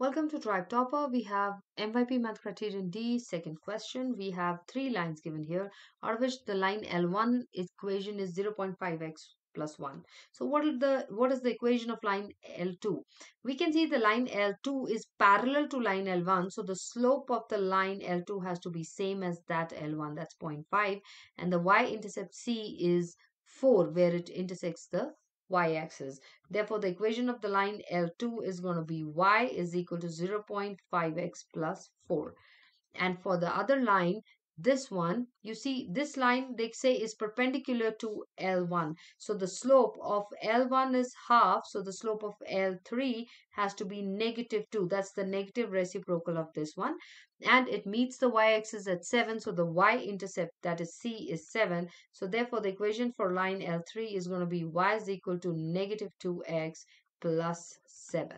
Welcome to Tribe Topper. We have MYP Math Criterion D, second question. We have three lines given here, out of which the line L1 equation is 0.5x plus 1. So what is the what is the equation of line L2? We can see the line L2 is parallel to line L1. So the slope of the line L2 has to be same as that L1. That's 0.5. And the y-intercept C is 4 where it intersects the y-axis. Therefore, the equation of the line L2 is going to be y is equal to 0.5x plus 4. And for the other line, this one, you see this line they say is perpendicular to L1. So the slope of L1 is half. So the slope of L3 has to be negative 2. That's the negative reciprocal of this one. And it meets the y-axis at 7. So the y-intercept that is C is 7. So therefore the equation for line L3 is going to be y is equal to negative 2x plus 7.